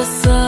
masası